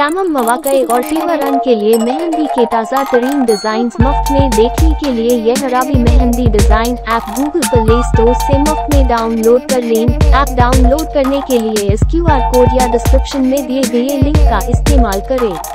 तमाम मौके और रन के लिए मेहंदी के ताज़ा तरीन डिज़ाइन मुफ़्त में देखने के लिए यह हराबी mehndi design app Google Play Store से मुफ़्त में डाउनलोड कर लें। ऐप डाउनलोड करने के लिए इस क्यू कोड या डिस्क्रिप्शन में दिए गए लिंक का इस्तेमाल करें।